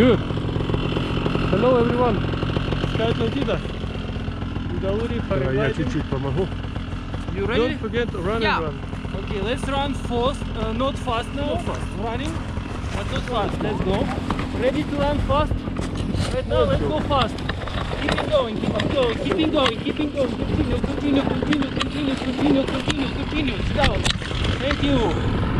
Good. Hello everyone. Sky Atlantida. With Я чуть-чуть помогу. You ready? Don't forget to run Yeah. and run. Okay, let's run fast. Uh, not fast now. Not fast. Running, but not fast. Let's go. Ready to run fast? Right now, let's go fast. Keep it going, keep it going, keep it going, keep it going. Continue, continue, continue, continue, continue, continue, continue. Down. Thank you.